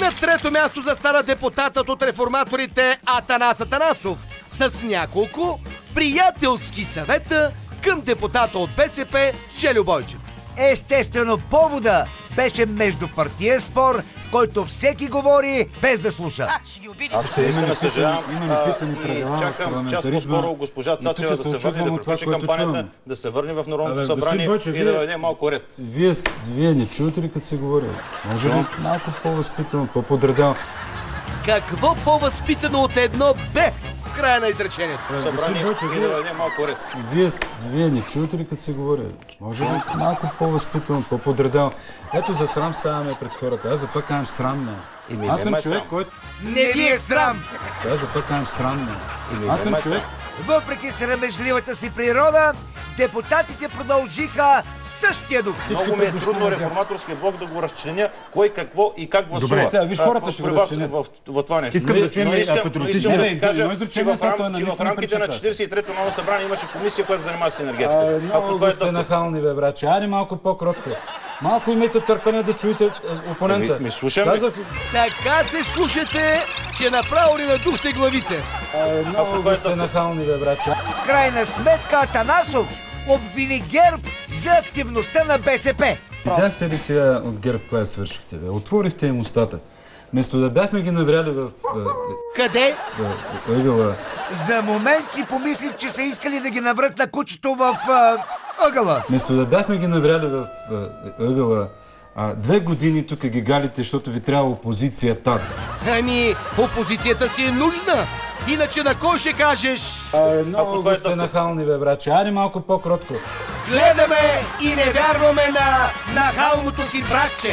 На трето място застана депутатът от реформаторите Атанас Атанасов с няколко приятелски съвета към депутата от БСП Желю Бойчев. Естествено, повода беше междупартиен спор, който всеки говори без да слуша. Аз Ще има наистина написани- съжалявам има написани а, правила и в чакам час парламентаризма. по-скоро госпожа Цачева да се върне, да приключи кампанията, да се върне в Народното събрание и да въведе малко ред. Вие, вие не чувате ли като се говори? Може би Чувам. малко по-възпитано, по-подредено. Какво по-възпитано от едно Б в края на изречението? Събрание Бойчев, и вие- да малко ред. Вие, вие не чувате ли като се говори? Може би малко по-възпитано, по-подредено. Ето за срам ставаме пред хората. Аз затова казвам срам ме. Ими, Аз съм е човек, който... Не ви е срам! Аз затова казвам срам. Ими, Аз съм е човек. Въпреки срамежливата си природа, депутатите продължиха същия дух. Много ми е трудно реформаторския блок да го разчленя кой какво и как гласува. Добре, сега виж, хората ще го разчленят. В, в, това нещо. Искам да чуем но и, а, искам, но патриотизма. искам да Не, кажа, че в, рамките на пречи 43-то ново събрание имаше комисия, която занимава с енергетиката. Ако много това е сте нахални, бе, браче. Айде малко по-кротко. Малко имайте търпение да чуете е, опонента. Ми- ми слушаме. Казах, Така се слушате, че направо ни надухте главите. а, много е сте нахални, бе, браче. В крайна сметка Атанасов обвини ГЕРБ за активността на БСП. Видяхте ли сега от ГЕРБ кое свършихте, бе? Отворихте им устата. Вместо да бяхме ги навряли в, Къде? в, в ъгъла, За момент си помислих, че са искали да ги наврат на кучето в ъгъла. вместо да бяхме ги навряли в ъгъла, а, две години тук ги галите, защото ви трябва опозицията. Ами, опозицията си е нужна. Иначе на кой ще кажеш? А, много е сте нахални, бе, браче. Айде малко по-кротко. Гледаме и не вярваме на нахалното си братче.